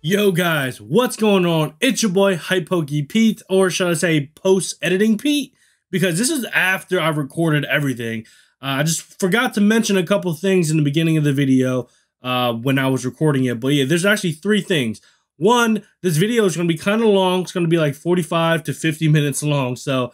Yo guys, what's going on? It's your boy Hype Poke Pete, or should I say post editing Pete? Because this is after I recorded everything. Uh, I just forgot to mention a couple things in the beginning of the video uh, when I was recording it. But yeah, there's actually three things. One, this video is going to be kind of long. It's going to be like 45 to 50 minutes long. So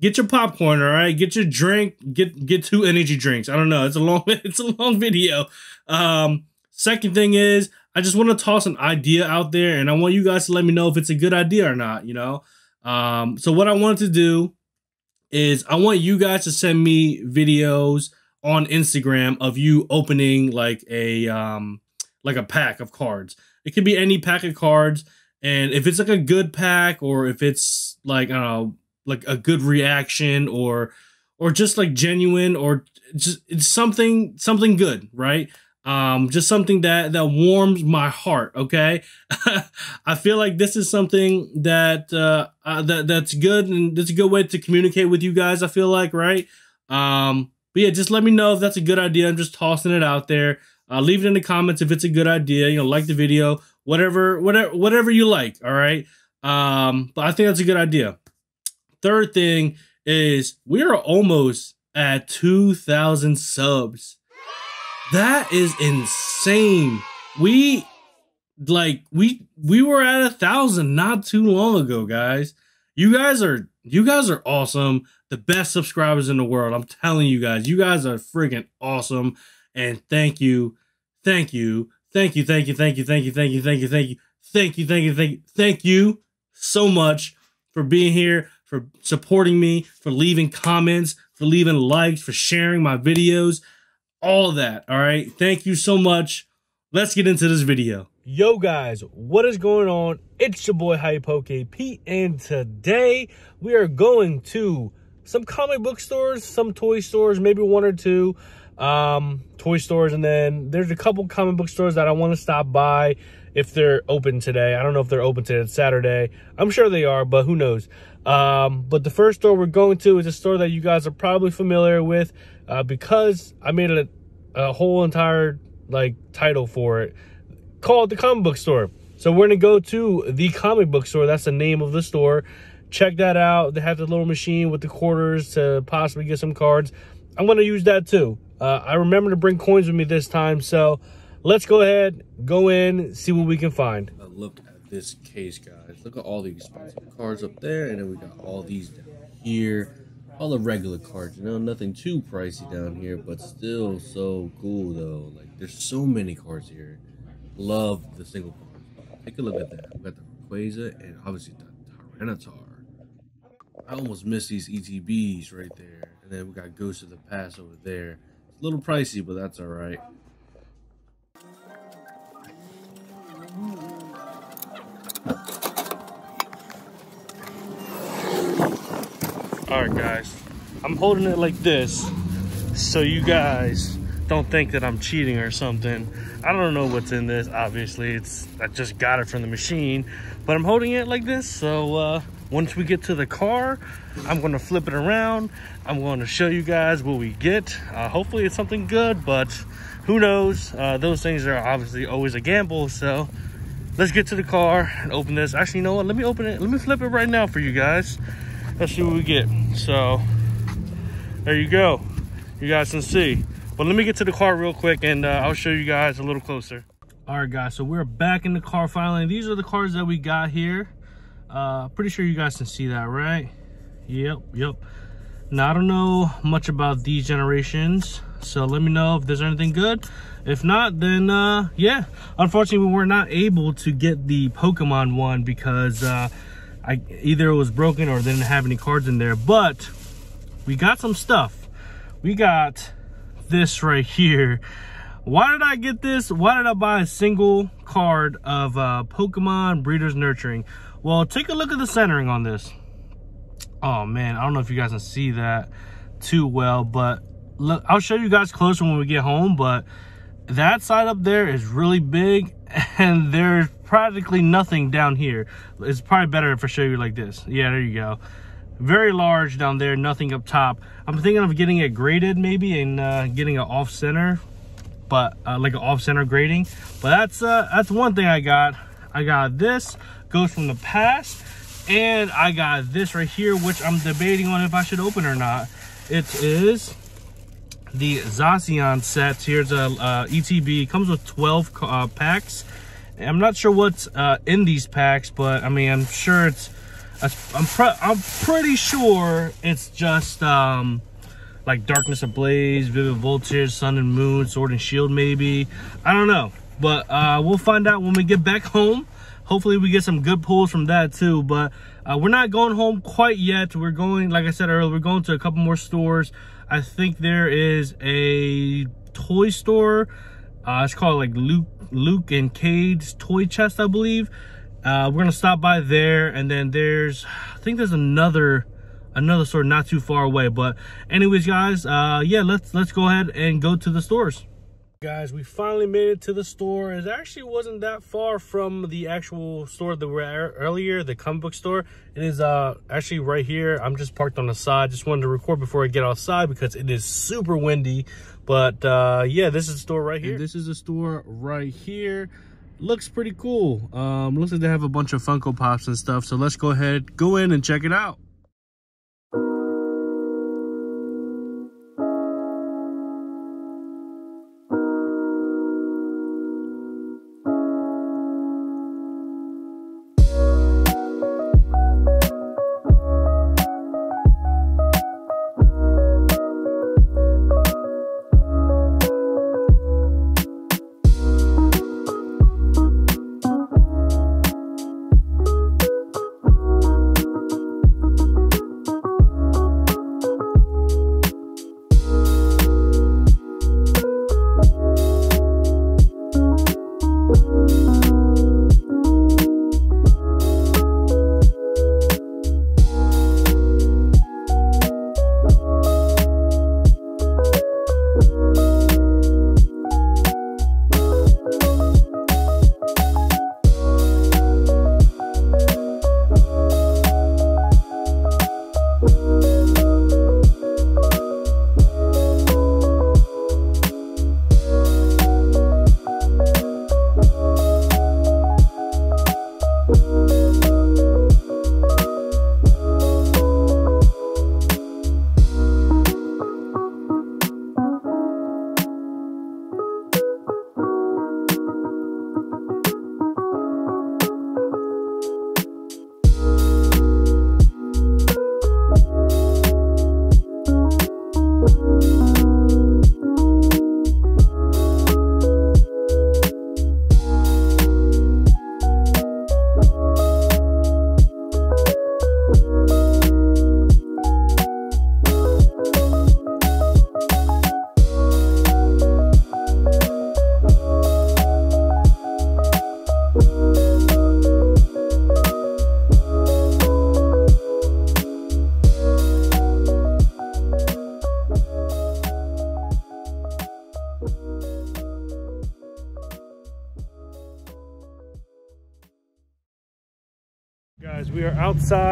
get your popcorn, all right? Get your drink. Get get two energy drinks. I don't know. It's a long it's a long video. Um, second thing is I just want to toss an idea out there and I want you guys to let me know if it's a good idea or not, you know? Um, so what I wanted to do is I want you guys to send me videos on Instagram of you opening like a um like a pack of cards. It could be any pack of cards and if it's like a good pack or if it's like I don't know like a good reaction or or just like genuine or just it's something something good, right? um just something that that warms my heart okay? I feel like this is something that uh, uh that that's good and that's a good way to communicate with you guys i feel like right? Um but yeah just let me know if that's a good idea. I'm just tossing it out there. Uh leave it in the comments if it's a good idea you know like the video whatever whatever whatever you like all right? Um but i think that's a good idea third thing is we are almost at 2000 subs that is insane. We like we we were at a thousand not too long ago, guys. You guys are you guys are awesome. The best subscribers in the world. I'm telling you guys, you guys are freaking awesome. And thank you, thank you, thank you, thank you, thank you, thank you, thank you, thank you, thank you, thank you, thank you, thank you, thank you so much for being here, for supporting me, for leaving comments, for leaving likes, for sharing my videos all that. All right. Thank you so much. Let's get into this video. Yo, guys, what is going on? It's your boy Hype Poke Pete, and today we are going to some comic book stores, some toy stores, maybe one or two um, toy stores, and then there's a couple comic book stores that I want to stop by if they're open today. I don't know if they're open today. It's Saturday. I'm sure they are, but who knows? Um, but the first store we're going to is a store that you guys are probably familiar with uh, because I made a, a whole entire like title for it called the comic book store. So we're gonna go to the comic book store. That's the name of the store. Check that out. They have the little machine with the quarters to possibly get some cards. I'm gonna use that too. Uh, I remember to bring coins with me this time, so let's go ahead, go in, see what we can find. This case, guys. Look at all the expensive cards up there, and then we got all these down here all the regular cards, you know, nothing too pricey down here, but still so cool though. Like there's so many cards here. Love the single cards. Take a look at that. We got the Rayquaza and obviously the Tyranitar. I almost missed these ETBs right there. And then we got Ghost of the Past over there. It's a little pricey, but that's. All I'm holding it like this so you guys don't think that I'm cheating or something. I don't know what's in this. Obviously, it's I just got it from the machine, but I'm holding it like this. So uh, once we get to the car, I'm going to flip it around. I'm to show you guys what we get. Uh, hopefully, it's something good, but who knows? Uh, those things are obviously always a gamble. So let's get to the car and open this. Actually, you know what? Let me open it. Let me flip it right now for you guys let's see what we get. So there you go. You guys can see. But let me get to the car real quick and uh, I'll show you guys a little closer. All right, guys, so we're back in the car finally. These are the cars that we got here. Uh, pretty sure you guys can see that, right? Yep, yep. Now, I don't know much about these generations, so let me know if there's anything good. If not, then uh, yeah. Unfortunately, we were not able to get the Pokemon one because uh, I either it was broken or didn't have any cards in there, but we got some stuff. We got this right here. Why did I get this? Why did I buy a single card of uh, Pokemon Breeders Nurturing? Well, take a look at the centering on this. Oh man, I don't know if you guys can see that too well, but look, I'll show you guys closer when we get home, but that side up there is really big and there's practically nothing down here. It's probably better if I show you like this. Yeah, there you go. Very large down there, nothing up top. I'm thinking of getting it graded maybe and uh, getting an off center. but uh, like an off-center grading. But that's uh, that's one thing I got. I got this Ghost from the Past, and I got this right here, which I'm debating on if I should open or not. It is the Zacian sets. Here's a uh, ETB. Comes with 12 uh, packs. I'm not sure what's uh, in these packs, but I mean, I'm sure it's. I'm I'm pretty sure it's just um, like Darkness Ablaze, Vivid Voltage, Sun and Moon, Sword and Shield, maybe. I don't know, but uh, we'll find out when we get back home. Hopefully, we get some good pulls from that too. But uh, we're not going home quite yet. We're going, like I said earlier, we're going to a couple more stores. I think there is a toy store. Uh, it's called like Luke, Luke and Cade's Toy Chest, I believe. Uh, we're gonna stop by there, and then there's, I think there's another, another store not too far away. But anyways, guys, uh, yeah, let's let's go ahead and go to the stores. Guys, we finally made it to the store. It actually wasn't that far from the actual store that we were at earlier, the comic book store. It is uh, actually right here. I'm just parked on the side. Just wanted to record before I get outside because it is super windy. But uh, yeah, this is the store right here. And this is the store right here. Looks pretty cool. Um, looks like they have a bunch of Funko Pops and stuff. So let's go ahead, go in and check it out.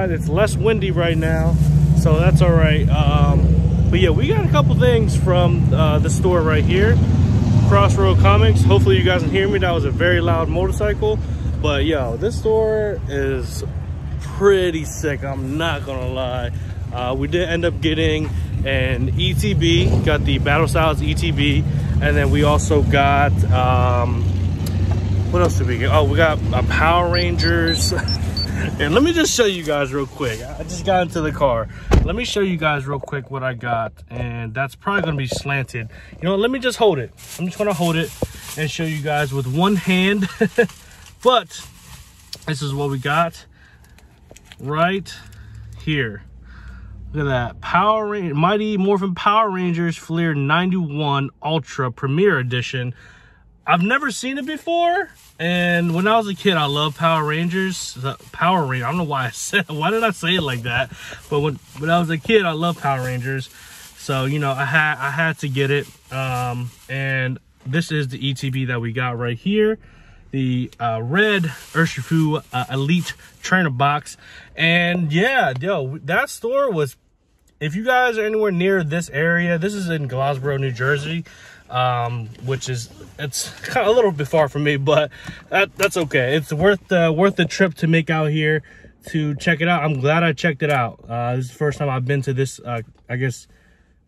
Outside. It's less windy right now, so that's all right. Um, but yeah, we got a couple things from uh, the store right here, Crossroad Comics. Hopefully you guys can hear me. That was a very loud motorcycle. But yo, this store is pretty sick. I'm not gonna lie. Uh, we did end up getting an ETB, got the Battle Styles ETB, and then we also got, um, what else did we get? Oh, we got a Power Rangers. And let me just show you guys real quick. I just got into the car. Let me show you guys real quick what I got. And that's probably gonna be slanted. You know, let me just hold it. I'm just gonna hold it and show you guys with one hand. but this is what we got right here. Look at that. Power Mighty Morphin Power Rangers Fleer 91 Ultra Premier Edition. I've never seen it before. And when I was a kid, I loved Power Rangers. The Power Ranger. I don't know why I said. Why did I say it like that? But when when I was a kid, I loved Power Rangers. So you know, I had I had to get it. Um, and this is the ETB that we got right here. The uh, red Urshifu uh, Elite Trainer box. And yeah, yo, that store was if you guys are anywhere near this area, this is in Glassboro, New Jersey, um, which is it's kind of a little bit far from me, but that that's okay. It's worth uh, worth the trip to make out here to check it out. I'm glad I checked it out. Uh, this is the first time I've been to this, uh, I guess,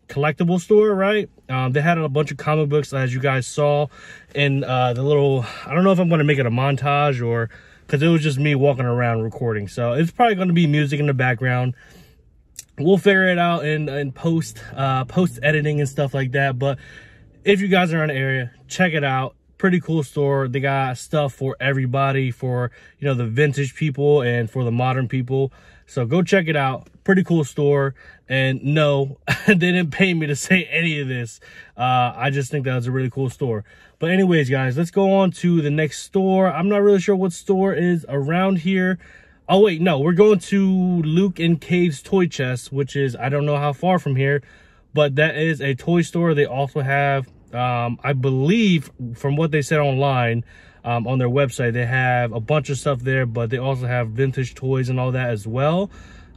collectible store, right? Um, they had a bunch of comic books, as you guys saw, in uh, the little, I don't know if I'm going to make it a montage or, because it was just me walking around recording. So it's probably going to be music in the background. We'll figure it out in, in post, uh, post editing and stuff like that. But if you guys are in the area, check it out pretty cool store. They got stuff for everybody, for, you know, the vintage people and for the modern people. So go check it out. Pretty cool store. And no, they didn't pay me to say any of this. Uh, I just think that was a really cool store. But anyways, guys, let's go on to the next store. I'm not really sure what store is around here. Oh, wait, no, we're going to Luke and Cave's Toy Chest, which is, I don't know how far from here, but that is a toy store. They also have um, I believe from what they said online um, on their website, they have a bunch of stuff there, but they also have vintage toys and all that as well.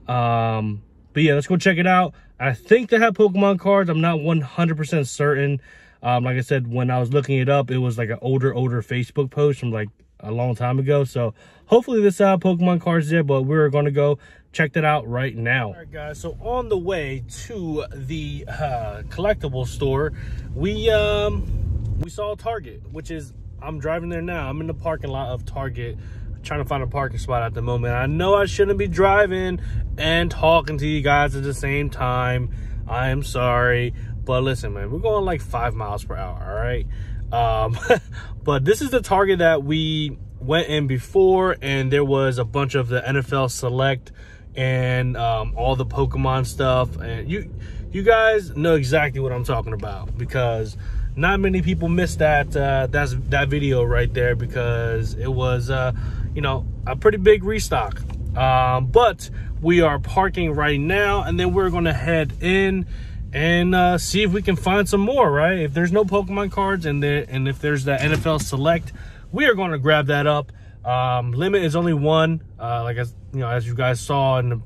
Um, but yeah, let's go check it out. I think they have Pokemon cards. I'm not 100% certain. Um, like I said, when I was looking it up, it was like an older, older Facebook post from like a long time ago. So hopefully this uh, Pokemon cards there, but we're going to go check that out right now. All right, guys. So on the way to the uh, collectible store, we um, we saw Target, which is I'm driving there now. I'm in the parking lot of Target trying to find a parking spot at the moment. I know I shouldn't be driving and talking to you guys at the same time. I am sorry. But listen, man, we're going like five miles per hour, all right? Um, but this is the Target that we went in before, and there was a bunch of the NFL Select and um, all the Pokemon stuff. And you, you guys know exactly what I'm talking about because not many people missed that uh, that's that video right there because it was uh, you know a pretty big restock. Um, but we are parking right now, and then we're gonna head in and uh, see if we can find some more. Right? If there's no Pokemon cards and there and if there's the NFL Select, we are gonna grab that up. Um, limit is only one. Uh, like as you know, as you guys saw in the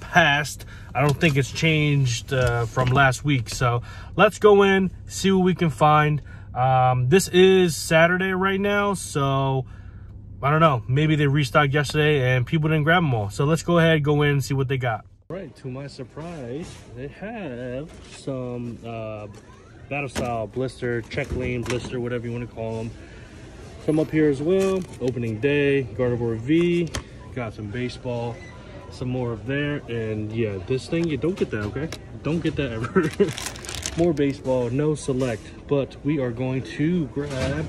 past, I don't think it's changed uh, from last week. So let's go in, see what we can find. Um, this is Saturday right now, so I don't know. Maybe they restocked yesterday and people didn't grab them all. So let's go ahead, go in, and see what they got. Right, to my surprise, they have some uh, battle style blister, check lane blister, whatever you want to call them. Some up here as well. Opening day, Gardevoir V. Got some baseball, some more of there. And yeah, this thing, you don't get that, okay? Don't get that ever. more baseball, no select. But we are going to grab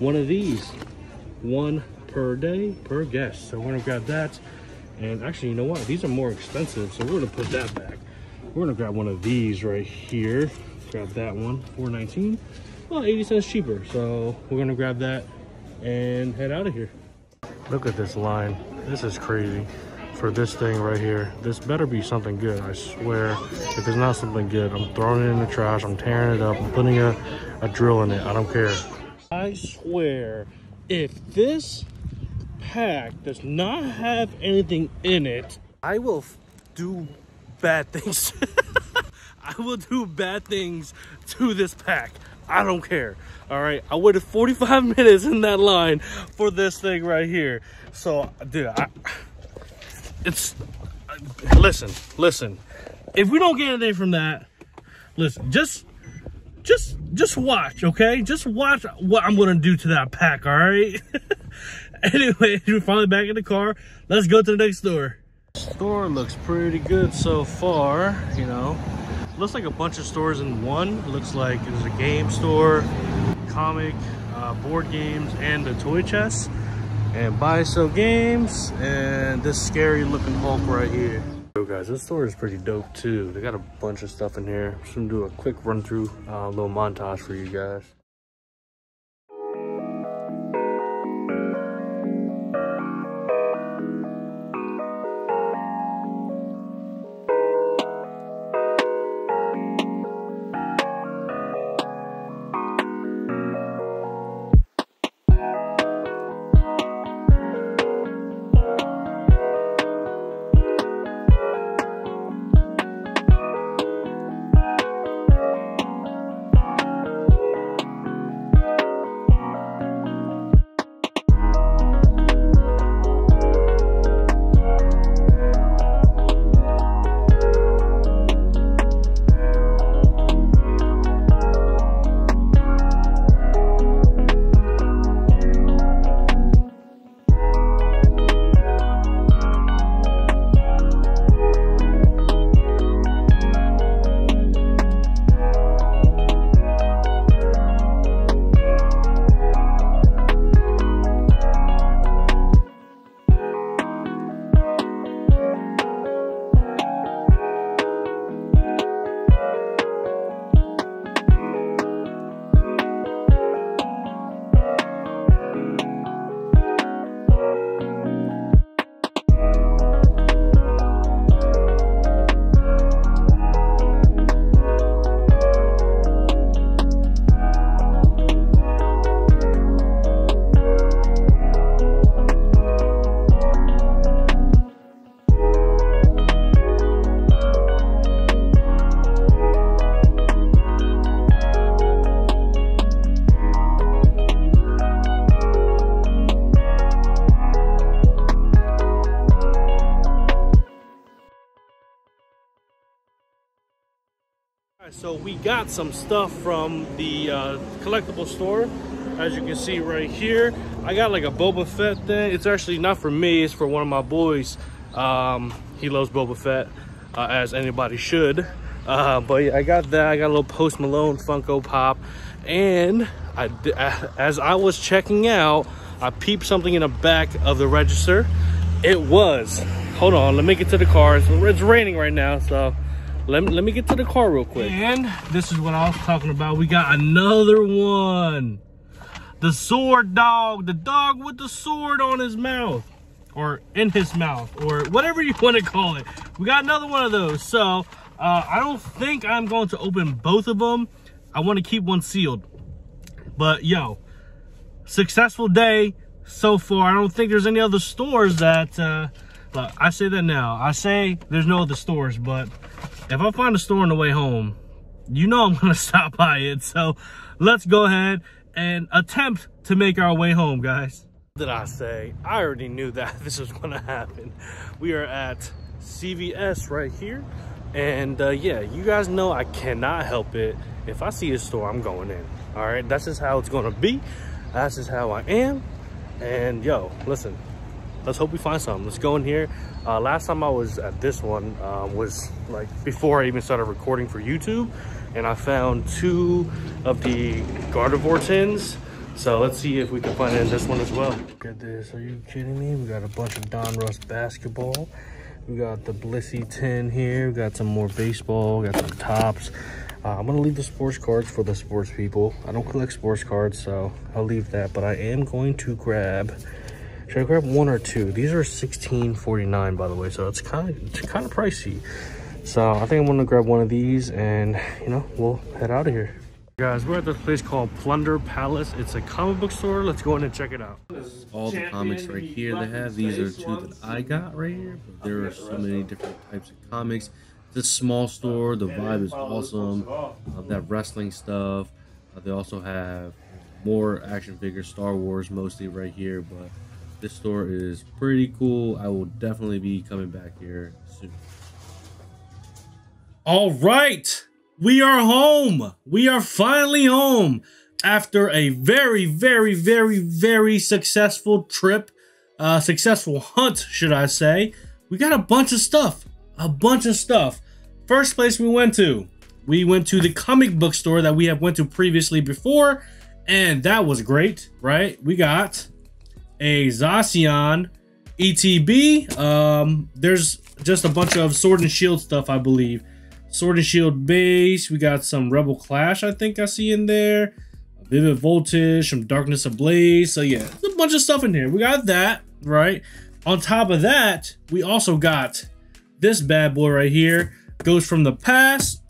one of these. One per day, per guest. So we're gonna grab that. And actually, you know what? These are more expensive, so we're gonna put that back. We're gonna grab one of these right here. Grab that one, 419 well 80 cents cheaper so we're gonna grab that and head out of here. Look at this line. This is crazy. For this thing right here this better be something good i swear. If it's not something good i'm throwing it in the trash i'm tearing it up i'm putting a, a drill in it i don't care. I swear if this pack does not have anything in it i will do bad things. I will do bad things to this pack. I don't care. All right, I waited 45 minutes in that line for this thing right here. So, dude, I, it's, listen, listen. If we don't get anything from that, listen, just, just, just watch, okay? Just watch what I'm gonna do to that pack, all right? anyway, we're finally back in the car. Let's go to the next store. Store looks pretty good so far, you know looks like a bunch of stores in one. It looks like there's a game store, comic, uh, board games, and a toy chest. And buy some games, and this scary looking Hulk right here. So guys, this store is pretty dope too. They got a bunch of stuff in here. Just gonna do a quick run through, uh, a little montage for you guys. Some stuff from the uh, collectible store. As you can see right here, I got like a Boba Fett thing. It's actually not for me, it's for one of my boys. Um, he loves Boba Fett, uh, as anybody should. Uh, but yeah, I got that. I got a little Post Malone Funko Pop. And I, as I was checking out, I peeped something in the back of the register. It was, hold on, let me get to the car. It's, it's raining right now, so let me, let me get to the car real quick. And this is what I was talking about. We got another one. The sword dog, the dog with the sword on his mouth or in his mouth or whatever you want to call it. We got another one of those. So uh, I don't think I'm going to open both of them. I want to keep one sealed. But yo, successful day so far. I don't think there's any other stores that, uh, I say that now. I say there's no other stores, but if I find a store on the way home, you know I'm to stop by it. So let's go ahead and attempt to make our way home, guys. Did I say? I already knew that this was to happen. We are at CVS right here. And uh, yeah, you guys know I cannot help it. If I see a store, I'm going in. All right, that's just how it's gonna be. That's just how I am. And yo, listen, let's hope we find something. Let's go in here. Uh, last time I was at this one uh, was like before I even started recording for YouTube. And I found two of the Gardevoir tins. So let's see if we can find it in this one as well. Look at this, are you kidding me? We got a bunch of Donruss basketball. We got the Blissey tin here. We got some more baseball. We got some Topps. Uh, I'm gonna leave the sports cards for the sports people. I don't collect sports cards, so I'll leave that. But I am going to grab. Should I grab one or two? These are 16.49, by the way, so it's kind of it's kind of pricey. So I think I'm gonna grab one of these, and you know we'll head out of here. Guys, we're at this place called Plunder Palace. It's a comic book store. Let's go in and check it out. All the comics right here they have. These are two that I got right here. But there are so many different types of comics. A small store. The vibe is awesome. Uh, that wrestling stuff. Uh, they also have more action figures, Star Wars mostly right here. But this store is pretty cool. I will definitely be coming back here soon. All right we are home. We are finally home after a very, very, very, very successful trip, uh, successful hunt, should I say. We got a bunch of stuff, a bunch of stuff. First place we went to, we went to the comic book store that we have went to previously before, and that was great, right? We got a Zacian ETB. Um, there's just a bunch of Sword and Shield stuff, I believe. Sword and Shield base. We got some Rebel Clash, I think I see in there. Vivid Voltage, some Darkness Ablaze. So yeah, a bunch of stuff in here. We got that, right? On top of that, we also got this bad boy right here. Ghost from the past.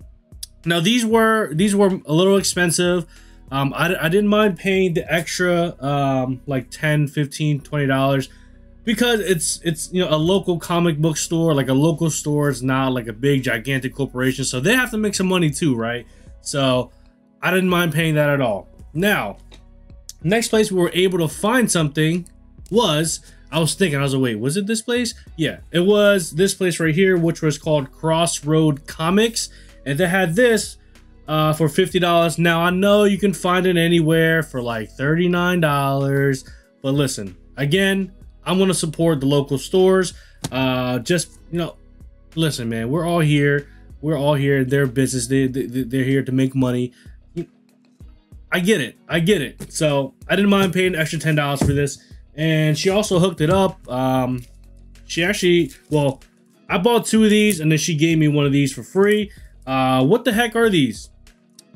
Now these were these were a little expensive. Um, I, I didn't mind paying the extra um, like 10 15 20 dollars because it's it's you know a local comic book store. Like a local store it's not like a big gigantic corporation so they have to make some money too right? So i didn't mind paying that at all. Now next place we were able to find something was i was thinking i was like wait was it this place? Yeah it was this place right here which was called crossroad comics and they had this uh, for $50 now i know you can find it anywhere for like $39 but listen again I'm going to support the local stores. Uh, just, you know, listen, man, we're all here. We're all here. Their business. They, they, they're here to make money. I get it. I get it. So I didn't mind paying extra $10 for this. And she also hooked it up. Um, she actually, well, I bought two of these and then she gave me one of these for free. Uh, what the heck are these?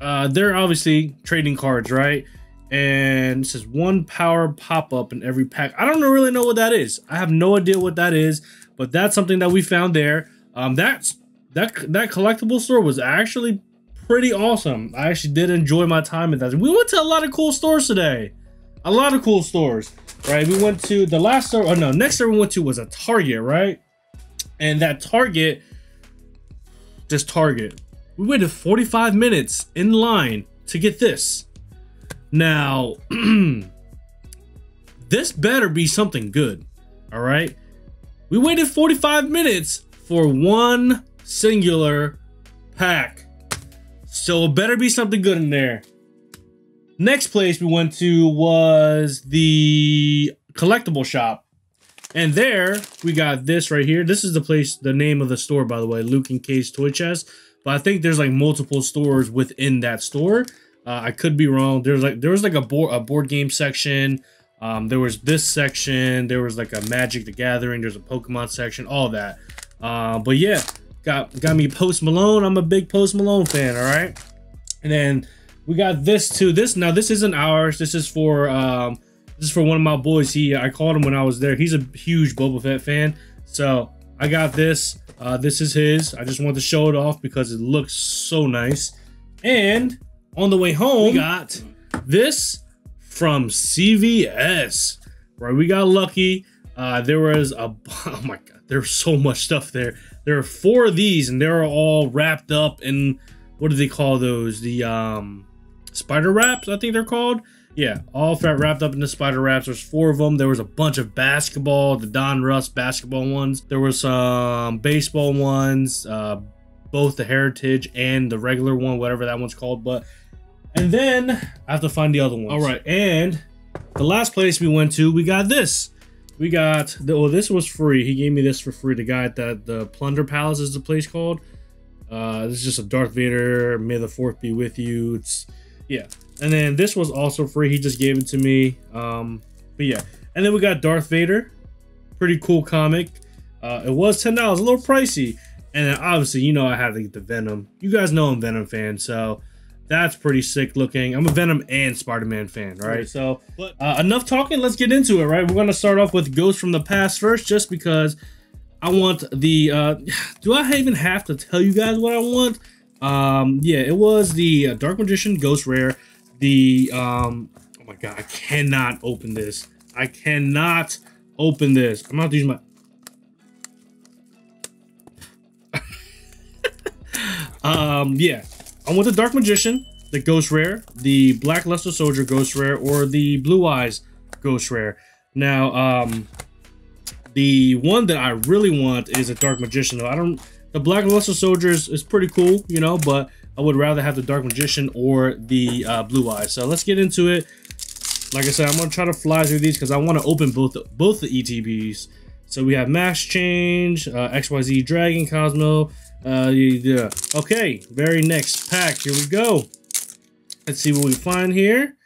Uh, they're obviously trading cards, right? and it says one power pop up in every pack. I don't really know what that is. I have no idea what that is, but that's something that we found there. Um, that's that that collectible store was actually pretty awesome. I actually did enjoy my time at that. We went to a lot of cool stores today. A lot of cool stores, right? We went to the last store. Oh no, next store we went to was a Target, right? And that Target, this Target, we waited 45 minutes in line to get this. Now, this better be something good. All right. We waited 45 minutes for one singular pack. So it better be something good in there. Next place we went to was the collectible shop. And there we got this right here. This is the place, the name of the store, by the way, Luke and Kay's Toy Chest. But I think there's like multiple stores within that store. Uh, I could be wrong. There's like there was like a board a board game section. Um, there was this section. There was like a Magic the Gathering. There's a Pokemon section. All that. Uh, but yeah, got got me Post Malone. I'm a big Post Malone fan. All right. And then we got this too. This now this isn't ours. This is for um, this is for one of my boys. He I called him when I was there. He's a huge Boba Fett fan. So I got this. Uh, this is his. I just wanted to show it off because it looks so nice. And on the way home, we got this from CVS. Right, we got lucky. Uh, there was a oh my god, there's so much stuff there. There are four of these, and they're all wrapped up in what do they call those? The um, spider wraps, I think they're called. Yeah, all wrapped up in the spider wraps. There's four of them. There was a bunch of basketball, the Donruss basketball ones. There was some baseball ones, uh, both the Heritage and the regular one, whatever that one's called. But and then I have to find the other ones. All right, and the last place we went to, we got this. We got the well, this was free. He gave me this for free. The guy at the the Plunder Palace is the place called. Uh, this is just a Darth Vader. May the Fourth be with you. It's yeah. And then this was also free. He just gave it to me. Um, but yeah. And then we got Darth Vader. Pretty cool comic. Uh, it was ten dollars, a little pricey. And then obviously, you know, I had to get the Venom. You guys know I'm Venom fan, so that's pretty sick looking. I'm a Venom and Spider-Man fan, right? So uh, enough talking. Let's get into it, right? We're gonna start off with Ghost from the Past first, just because I want the. Uh, do I even have to tell you guys what I want? Um, yeah, it was the uh, Dark Magician Ghost Rare. The um, oh my god, I cannot open this. I cannot open this. I'm not using my. um, yeah, I want the Dark Magician, the Ghost Rare, the Black Luster Soldier Ghost Rare, or the Blue Eyes Ghost Rare. Now, um, the one that I really want is a Dark Magician. Though I don't, the Black Luster Soldier is, is pretty cool, you know, but I would rather have the Dark Magician or the uh, Blue Eyes. So let's get into it. Like I said, I'm gonna try to fly through these because I want to open both the, both the ETBs. So we have Mass Change, uh, XYZ Dragon Cosmo. Uh, yeah. Okay, very next pack. Here we go. Let's see what we find here.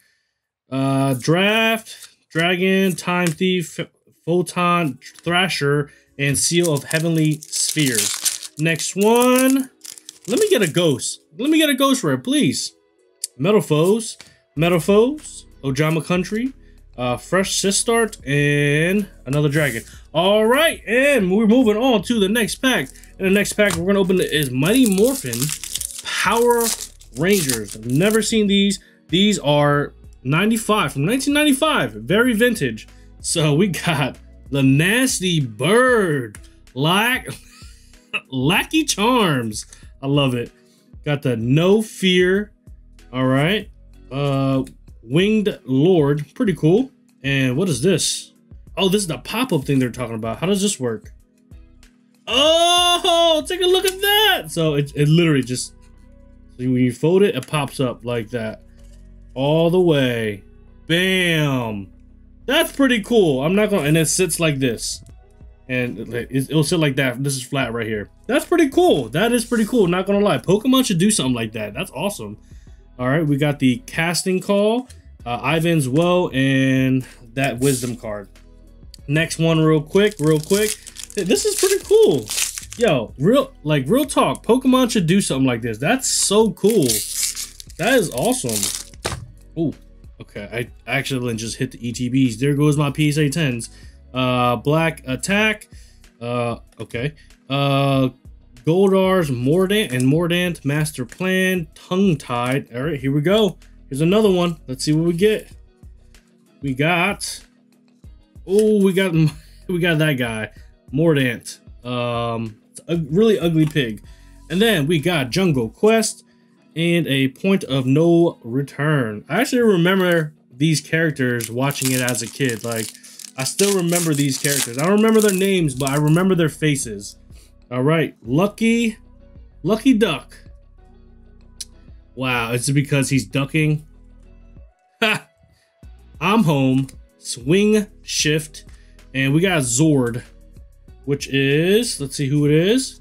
Uh, Draft, Dragon, Time Thief, Photon, Thrasher, and Seal of Heavenly Spheres. Next one. Let me get a ghost. Let me get a ghost rare, please. Metal Foes, Metal Foes, Ojama Country, uh, Fresh Sistart, and another dragon. All right, and we're moving on to the next pack. And the next pack we're gonna open is Mighty Morphin Power Rangers. I've never seen these. These are 95 from 1995, very vintage. So we got the Nasty Bird, Lack, Lackey Charms. I love it. Got the No Fear. All right. Uh, Winged Lord, pretty cool. And what is this? Oh, this is the pop-up thing they're talking about. How does this work? Oh, take a look at that. So it, it literally just, when you fold it, it pops up like that. All the way. Bam. That's pretty cool. I'm not gonna, and it sits like this. And it, it'll sit like that. This is flat right here. That's pretty cool. That is pretty cool. Not gonna lie. Pokemon should do something like that. That's awesome. All right, we got the casting call, uh, Ivan's Woe, and that wisdom card. Next one, real quick, real quick. This is pretty cool. Yo, real like real talk. Pokemon should do something like this. That's so cool. That is awesome. Oh, okay. I accidentally just hit the ETBs. There goes my PSA 10s. Uh, Black Attack. Uh, okay. Uh, Goldar's Mordant and Mordant Master Plan, Tongue Tied. All right, here we go. Here's another one. Let's see what we get. We got. Oh, we got we got that guy, Mordant. Um, a really ugly pig. And then we got Jungle Quest and a Point of No Return. I actually remember these characters watching it as a kid. Like, I still remember these characters. I don't remember their names, but I remember their faces. All right, Lucky, Lucky Duck. Wow, is it because he's ducking? Ha! I'm home. Swing shift. And we got Zord, which is, let's see who it is.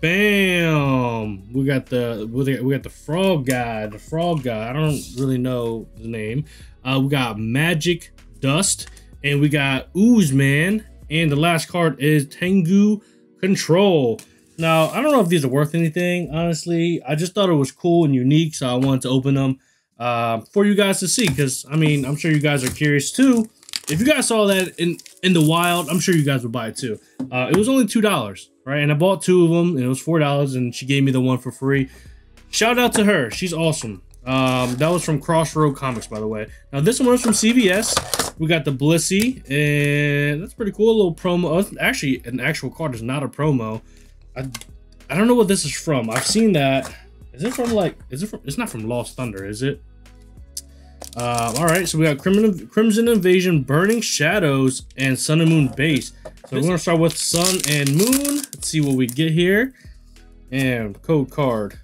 Bam! We got the we got the frog guy, the frog guy. I don't really know the name. Uh, we got Magic Dust, and we got Ooze Man, and the last card is Tengu Control. Now, I don't know if these are worth anything, honestly. I just thought it was cool and unique, so I wanted to open them uh, for you guys to see. Because, I mean, I'm sure you guys are curious too. If you guys saw that in, in the wild, I'm sure you guys would buy it too. Uh, it was only $2, right? And I bought two of them, and it was $4, and she gave me the one for free. Shout out to her. She's awesome. Um, that was from Crossroad Comics, by the way. Now, this one was from CVS. We got the Blissey, and that's pretty cool. A little promo. Oh, actually, an actual card is not a promo. I, I don't know what this is from. I've seen that. Is it from like? Is it from? It's not from Lost Thunder, is it? Uh, all right, so we got Crimson, Crimson Invasion, Burning Shadows, and Sun and Moon base. So we're gonna start with Sun and Moon. Let's see what we get here. And code card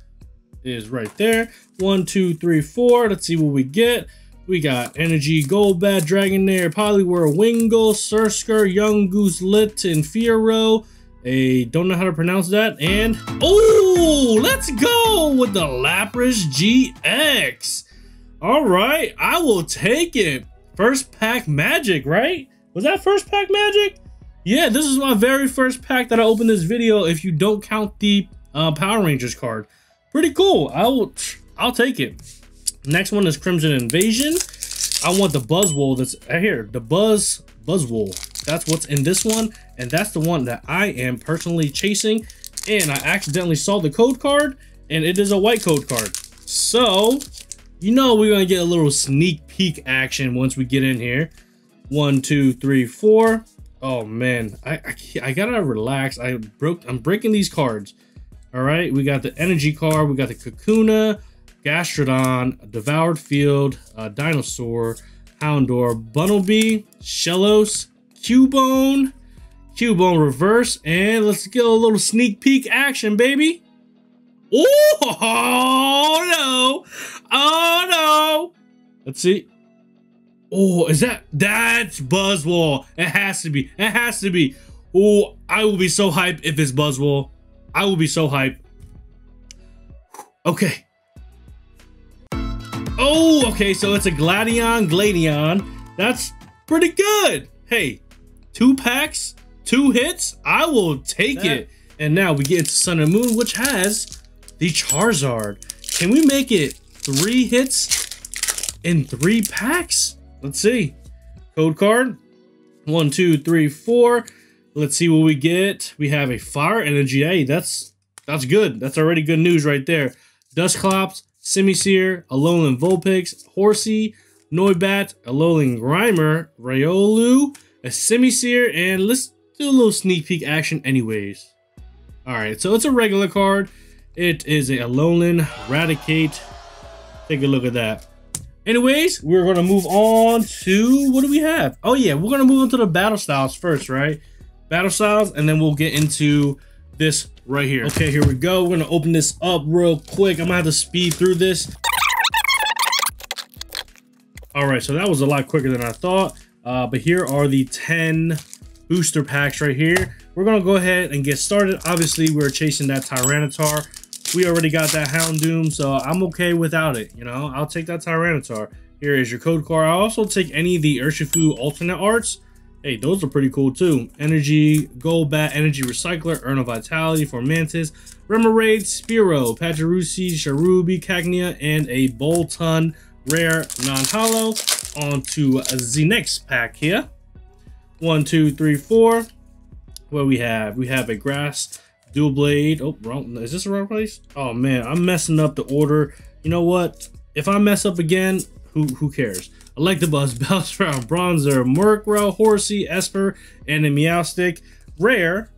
is right there. One, two, three, four. Let's see what we get. We got Energy, Golbat, Dragonair, Poliwhirl, Wingull, Surskit, Young Goose, Lit, and Fiero, a don't know how to pronounce that. And oh, let's go with the Lapras GX. All right, I will take it. First pack magic, right? Was that first pack magic? Yeah, this is my very first pack that I opened this video. If you don't count the uh, Power Rangers card, pretty cool. I will, I'll take it. Next one is Crimson Invasion. I want the Buzzwole that's uh, here. The Buzz Buzzwole. That's what's in this one. And that's the one that I am personally chasing. And I accidentally saw the code card. And it is a white code card. So, you know we're to get a little sneak peek action once we get in here. One, two, three, four. Oh, man. I, I, I gotta relax. I broke, I'm breaking these cards. All right. We got the energy card. We got the Kakuna. Gastrodon, Devoured Field, uh, Dinosaur, Houndour, Bunnelby, Shellos, Cubone, Cubone Reverse, and let's get a little sneak peek action, baby. Oh, no. Oh, no. Let's see. Oh, is that? That's Buzzwole. It has to be. It has to be. Oh, I will be so hyped if it's Buzzwole. I will be so hyped. Okay. Oh, okay, so it's a Gladion Gladion. That's pretty good. Hey, two packs, two hits, I will take that. it. And now we get into Sun and Moon, which has the Charizard. Can we make it three hits in three packs? Let's see. Code card. One, two, three, four. Let's see what we get. We have a Fire Energy. Hey, that's that's good. That's already good news right there. Dusclops, Simisear, Alolan Vulpix, Horsey, Noibat, Alolan Grimer, Riolu, a Simisear, and let's do a little sneak peek action anyways. Alright, so it's a regular card. It is a Alolan Raticate. Take a look at that. Anyways, we're going to move on to, what do we have? Oh yeah, we're going to move on to the Battle Styles first, right? Battle Styles, and then we'll get into this right here. Okay, here we go. We're gonna open this up real quick. I'm gonna have to speed through this. All right, so that was a lot quicker than I thought. Uh, but here are the 10 booster packs right here. We're gonna go ahead and get started. Obviously, we're chasing that Tyranitar. We already got that Houndoom, so I'm okay without it. You know, I'll take that Tyranitar. Here is your code card. I'll also take any of the Urshifu alternate arts. Hey, those are pretty cool too. Energy, Golbat, Energy Recycler, Urn of Vitality Fomantis, Remoraid, Spearow, Pachirisu, Cherubi, Cacnea, and a Boltund rare non-holo. On to the next pack here. One, two, three, four. What we have? We have a Grass Dual Blade. Oh, wrong. Is this the wrong place? Oh man, I'm messing up the order. You know what? If I mess up again, who who cares? Electabuzz, Bellsprout, Bronzor, Murkrow, Horsea, Espurr, and a Meowstic. Rare,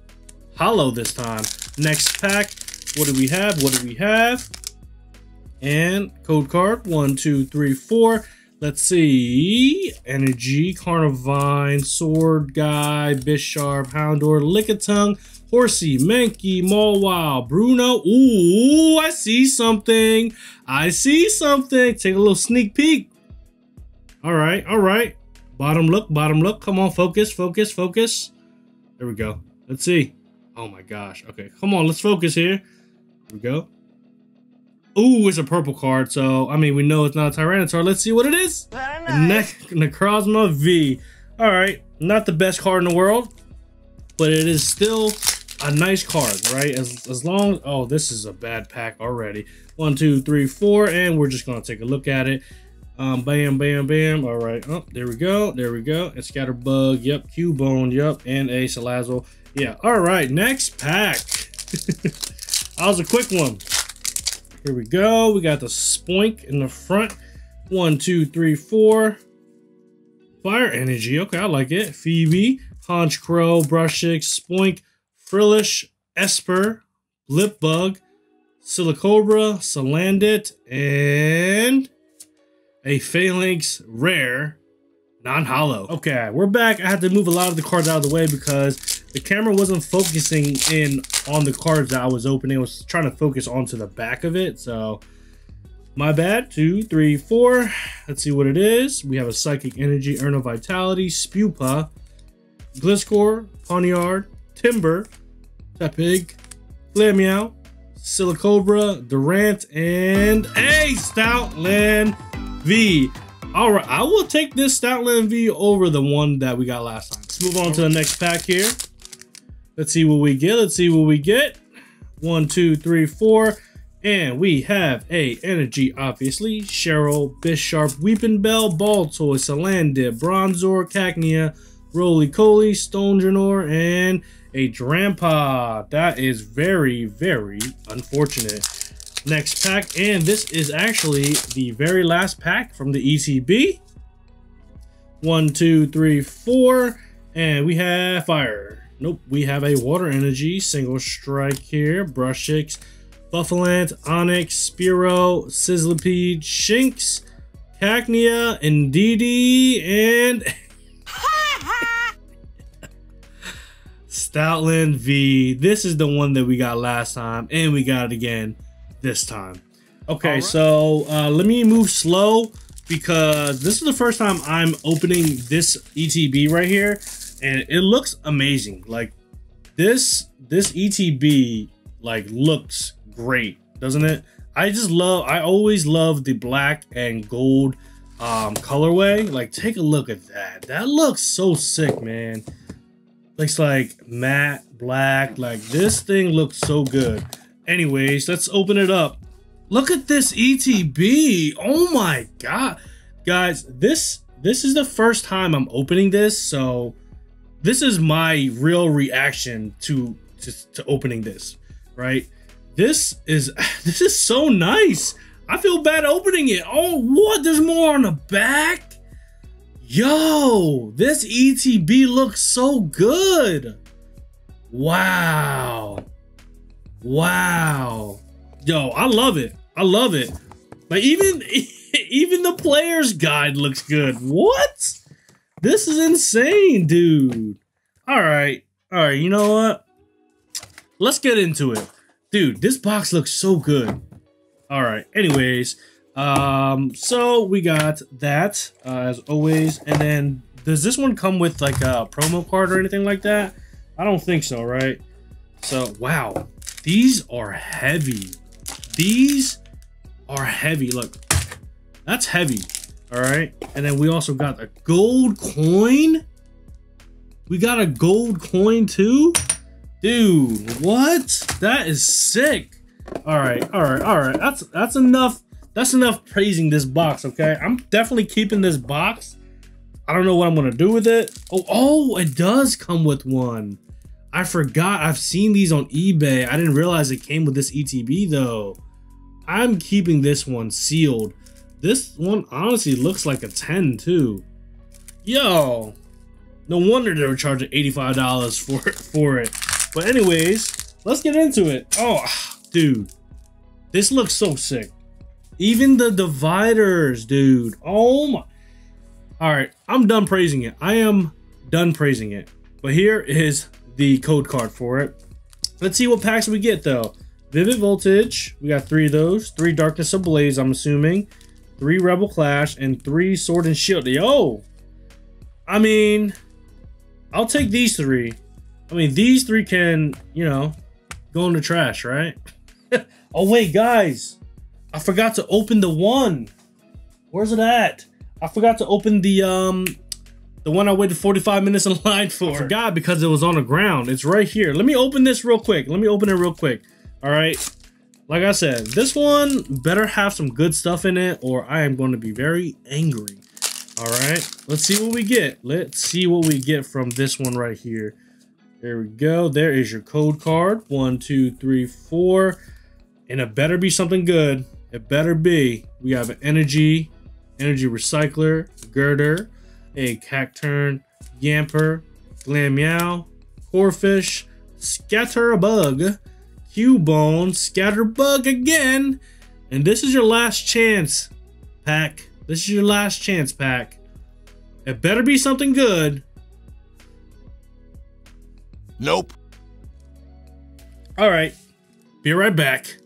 holo this time. Next pack, what do we have? What do we have? And code card, one, two, three, four. Let's see. Energy, Carnivine, Sword Guy, Bisharp, Houndour, Lickitung, Horsea, Mankey, Mawile, Bruno. Ooh, I see something. I see something. Take a little sneak peek. All right, all right. Bottom look, bottom look. Come on, focus, focus, focus. There we go. Let's see. Oh my gosh. Okay, come on, let's focus here. Here we go. Ooh, it's a purple card. So, I mean, we know it's not a Tyranitar. Let's see what it is. Ne Necrozma V. All right, not the best card in the world, but it is still a nice card, right? As, as long, oh, this is a bad pack already. One, two, three, four, and we're just gonna take a look at it. Um, bam, bam, bam. All right, oh, there we go, there we go. And Scatterbug, yep, Cubone, yep, and a Salazzle. Yeah, all right, next pack. that was a quick one. Here we go. We got the Spoink in the front. One, two, three, four. Fire Energy. Okay, I like it. Phoebe, Honchkrow, Brushix, Spoink, Frillish, Espurr, Blipbug, Silicobra, Salandit, and a Falinks Rare non-holo. Okay, we're back. I had to move a lot of the cards out of the way because the camera wasn't focusing in on the cards that I was opening. I was trying to focus onto the back of it. So my bad. Two, three, four. Let's see what it is. We have a Psychic Energy, Urn of Vitality, Spewpa, Gliscor, Pawniard, Timburr, Tepig, Glameow, Silicobra, Durant, and a Stoutland V. All right, I will take this Stoutland V over the one that we got last time. Let's move on to the next pack here. Let's see what we get. Let's see what we get. One, two, three, four. And we have a Energy, obviously. Cheryl, Bisharp, Weeping Weepinbell, Baltoy, Salandit, Bronzor, Cacnea, Rolycoly, Stonjourner, and a Drampa. That is very, very unfortunate next pack. And this is actually the very last pack from the ETB. One, two, three, four. And we have fire. Nope, we have a water energy, single strike here, Brushix, Buffalo, Onix, Spearow, Sizzlipede, Shinx, Cacnea, Indeedee, and Stoutland V. This is the one that we got last time, and we got it again this time. Okay, right. so uh, let me move slow because this is the first time I'm opening this ETB right here, and it looks amazing. Like this, this ETB like looks great, doesn't it? I just love. I always love the black and gold um, colorway. Like, take a look at that. That looks so sick, man. Looks like matte black. Like this thing looks so good. Anyways, let's open it up. Look at this ETB. Oh my god. Guys, this this is the first time I'm opening this, so this is my real reaction to to, to opening this, right? This is this is so nice. I feel bad opening it. Oh, what? There's more on the back? Yo, this ETB looks so good. Wow. Wow. Yo, I love it. I love it. Like even even the player's guide looks good. What? This is insane, dude. All right. All right, you know what? Let's get into it. Dude, this box looks so good. All right. Anyways, um so we got that uh, as always and then does this one come with like a promo card or anything like that? I don't think so, right? So, wow. These are heavy. These are heavy. Look, that's heavy. All right. And then we also got a gold coin. We got a gold coin too. Dude, what? That is sick. All right. All right. All right. That's that's enough. That's enough praising this box, okay? I'm definitely keeping this box. I don't know what I'm going to do with it. Oh, oh, it does come with one. I forgot. I've seen these on eBay. I didn't realize it came with this ETB though. I'm keeping this one sealed. This one honestly looks like a 10 too. Yo, no wonder they were charging $85 for it, for it. But anyways, let's get into it. Oh, dude, this looks so sick. Even the dividers, dude. Oh my. All right, I'm done praising it. I am done praising it. But here is the code card for it. Let's see what packs we get though. Vivid Voltage, we got three of those. Three Darkness Ablaze, I'm assuming. Three Rebel Clash, and three Sword and Shield. Yo! I mean, I'll take these three. I mean, these three can, you know, go in the trash, right? oh, wait, guys. I forgot to open the one. Where's it at? I forgot to open the um the one I waited 45 minutes in line for. I forgot because it was on the ground. It's right here. Let me open this real quick. Let me open it real quick. All right. Like I said, this one better have some good stuff in it or I am going to be very angry. All right. Let's see what we get. Let's see what we get from this one right here. There we go. There is your code card. One, two, three, four. And it better be something good. It better be. We have an energy, energy recycler, girder, a Cacturne, yamper, Glameow, Corphish, scatterbug, Cubone, scatterbug again. And this is your last chance, pack. This is your last chance, pack. It better be something good. Nope. All right. Be right back.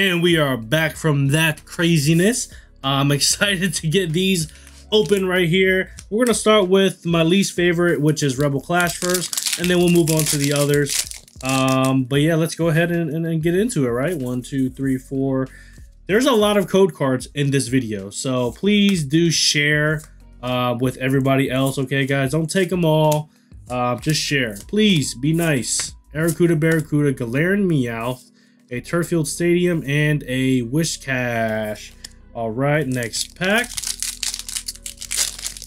And we are back from that craziness. I'm excited to get these open right here. We're going to start with my least favorite, which is Rebel Clash first, and then we'll move on to the others. Um, but yeah, let's go ahead and, and, and get into it, right? One, two, three, four. There's a lot of code cards in this video, so please do share uh, with everybody else, okay, guys? Don't take them all. Uh, just share. Please, be nice. Arrokuda, Barracuda, Galarian Meowth, a Turffield Stadium, and a Whiscash. All right, next pack.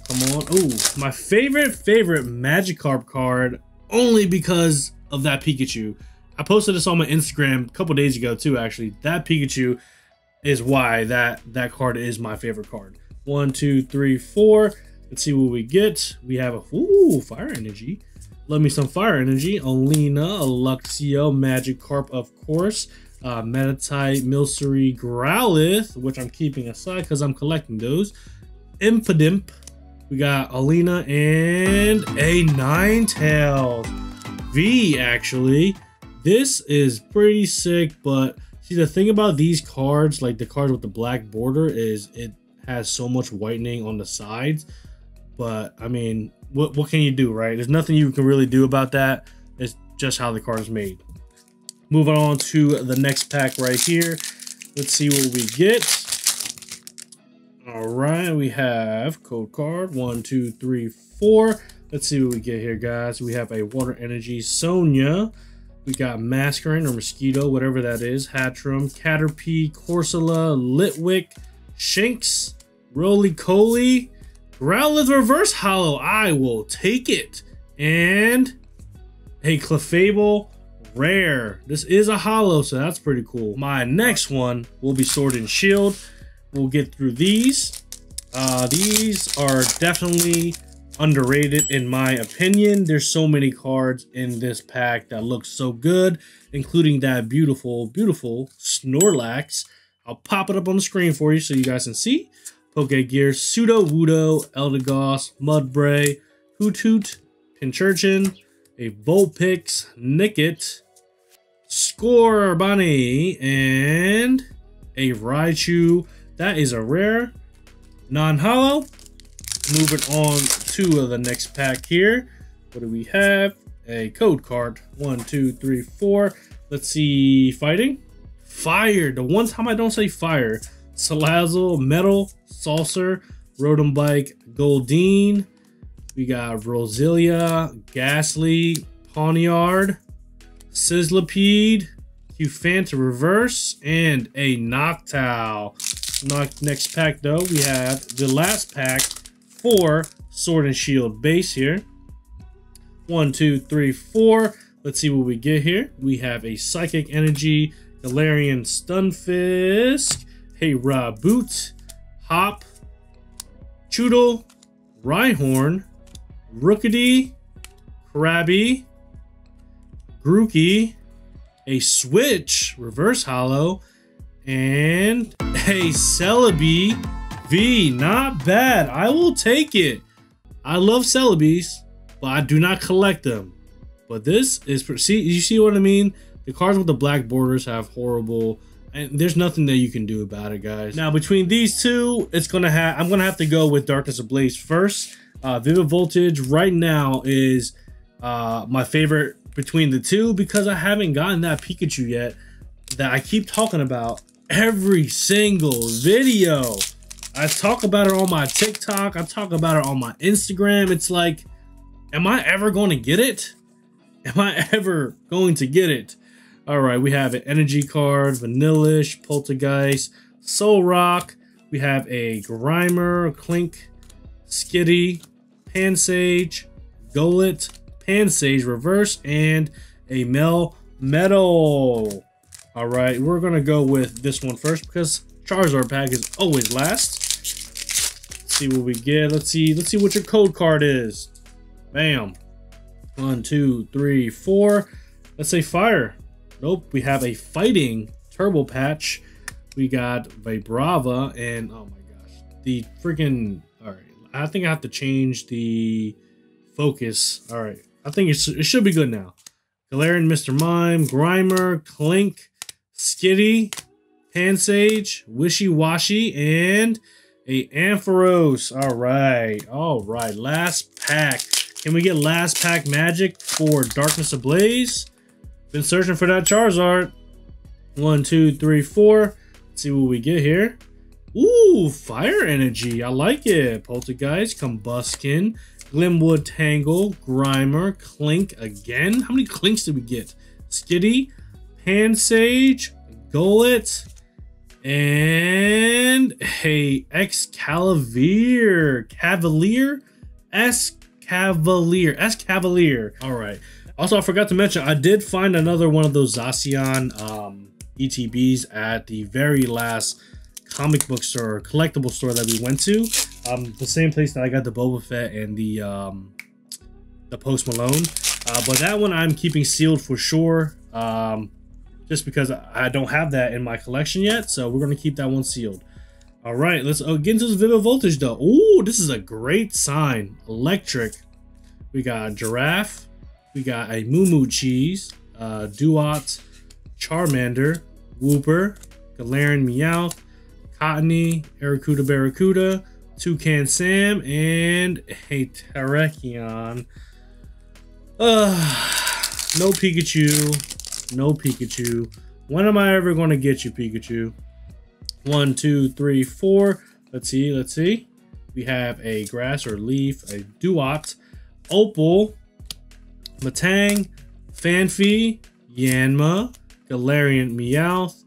Come on. Oh, my favorite, favorite Magikarp card, only because of that Pikachu. I posted this on my Instagram a couple days ago, too, actually. That Pikachu is why that, that card is my favorite card. One, two, three, four. Let's see what we get. We have a, ooh, Fire Energy. Love me some fire energy. Alina, Luxio, Magikarp, of course. Uh, Meditite, Milcery, Growlithe, which I'm keeping aside because I'm collecting those. Impidimp. We got Alina and a Ninetales. V, actually. This is pretty sick, but see, the thing about these cards, like the cards with the black border, is it has so much whitening on the sides. But, I mean, what what can you do, right? There's nothing you can really do about that. It's just how the card is made. Moving on to the next pack right here. Let's see what we get. All right, we have code card one, two, three, four. Let's see what we get here, guys. We have a Water Energy Sonia. We got Masquerain or Mosquito, whatever that is. Hatterene, Caterpie, Corsola, Litwick, Shinx, Rolycoly, Reverse Holo. I will take it. And a Clefable Rare. This is a holo, so that's pretty cool. My next one will be Sword and Shield. We'll get through these. Uh, these are definitely underrated in my opinion. There's so many cards in this pack that look so good, including that beautiful, beautiful Snorlax. I'll pop it up on the screen for you so you guys can see. Pokegear, Sudowoodo, Eldegoss, Mudbray, Hoothoot, Pincurchin, a Vulpix, Nickit, Scorbunny, and a Raichu. That is a rare, non-holo. Moving on to the next pack here. What do we have? A code card. One, two, three, four. Let's see. Fighting. Fire. The one time I don't say fire. Salazzle, Metal, Saucer, Rotom Bike, Goldeen. We got Roselia, Gastly, Pawniard, Sizzlipede, Cufant Reverse, and a Noctowl. Next pack, though, we have the last pack for Sword and Shield base here. One, two, three, four. Let's see what we get here. We have a Psychic Energy, Galarian Stunfisk, Hey Boot, Hop, Chewtle, Rhyhorn, Rookidee, Krabby, Grookey, a Switch, Reverse Holo, and a Celebi V. Not bad. I will take it. I love Celebis, but I do not collect them. But this is, see, you see what I mean? The cards with the black borders have horrible, and there's nothing that you can do about it, guys. Now, between these two, it's gonna have, I'm gonna have to go with Darkness Ablaze first. Uh, Vivid Voltage right now is uh, my favorite between the two because I haven't gotten that Pikachu yet that I keep talking about every single video. I talk about it on my TikTok. I talk about it on my Instagram. It's like, am I ever going to get it? Am I ever going to get it? All right, we have an energy card, Vanillish, Poltergeist, Solrock. We have a Grimer, Klink, Skitty, Pansage, Golett, Pansage Reverse, and a Mel Metal. All right, we're going to go with this one first because Charizard pack is always last. Let's see what we get. Let's see. Let's see what your code card is. Bam. One, two, three, four. Let's say fire. Nope. We have a fighting turbo patch. We got Vibrava and oh my gosh, the freaking. All right, I think I have to change the focus. All right, I think it should be good now. Galarian, Mr. Mime, Grimer, Klink, Skitty, Pansage, Wishiwashi, and a Ampharos. All right. All right. Last pack. Can we get last pack magic for Darkness Ablaze? Been searching for that Charizard. One, two, three, four. Let's see what we get here. Ooh, fire energy. I like it. Poltergeist, Combusken, Glimwood Tangle, Grimer, Klink again. How many Klinks did we get? Skitty, Pansage, Golett, and hey, Excalibur, Cavalier, S Cavalier, Escavalier. All right. Also, I forgot to mention, I did find another one of those Zacian um, ETBs at the very last comic book store, or collectible store that we went to. Um, the same place that I got the Boba Fett and the um, the Post Malone. Uh, but that one I'm keeping sealed for sure. Um, just because I don't have that in my collection yet. So we're going to keep that one sealed. All right, let's uh, get into this Vivid Voltage though. Ooh, this is a great sign. Electric. We got Giraffe. We got a Moo Moo Cheese. Uh, Duat. Charmander. Wooper. Galarian Meowth. Cottonee, Arrokuda Barracuda. Toucan Sam. And a Terrakion. Uh, no Pikachu. No Pikachu. When am I ever going to get you, Pikachu? One, two, three, four. Let's see, let's see. We have a grass or leaf, a Duat, Opal, Matang, Phanpy, Yanma, Galarian Meowth,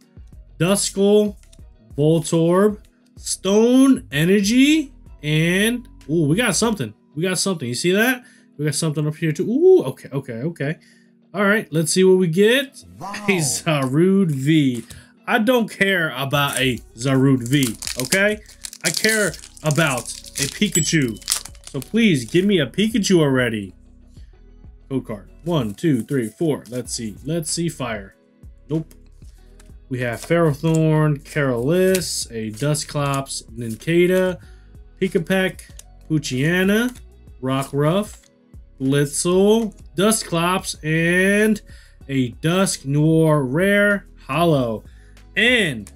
Duskull, Voltorb, Stone Energy, and ooh, we got something. We got something. You see that? We got something up here too. Ooh, okay, okay, okay. All right, let's see what we get. Wow. A Zarude V. I don't care about a Zarude V, okay? I care about a Pikachu. So please give me a Pikachu already. Code card. One, two, three, four. Let's see. Let's see fire. Nope. We have Ferrothorn, Carolus, a Dusclops, Nincada, Pikipek, Poochyena, Rockruff, Blitzle, Dusclops, and a Dusk Dusknoir Rare Holo. And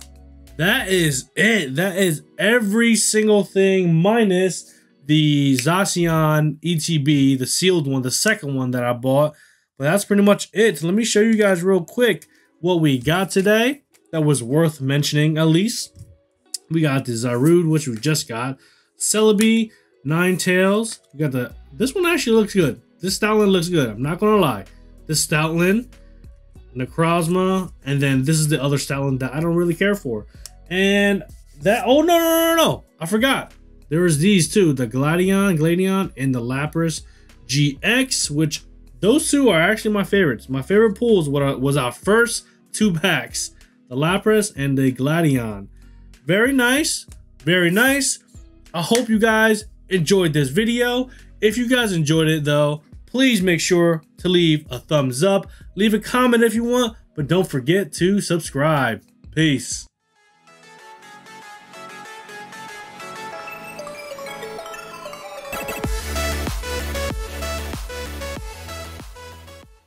that is it. That is every single thing minus the Zacian ETB, the sealed one, the second one that I bought. But that's pretty much it. let me show you guys real quick what we got today that was worth mentioning at least. We got the Zarude, which we just got. Celebi, Ninetales. We got the this one actually looks good. This Stoutland looks good. I'm not gonna lie. This Stoutland, Necrozma, and then this is the other Stoutland that I don't really care for. And that oh no no no no! I forgot. There was these two, the Gladion, Gladion, and the Lapras GX, which those two are actually my favorites. My favorite pulls was our first two packs, the Lapras and the Gladion. Very nice, very nice. I hope you guys enjoyed this video. If you guys enjoyed it though, please make sure to leave a thumbs up. Leave a comment if you want, but don't forget to subscribe. Peace.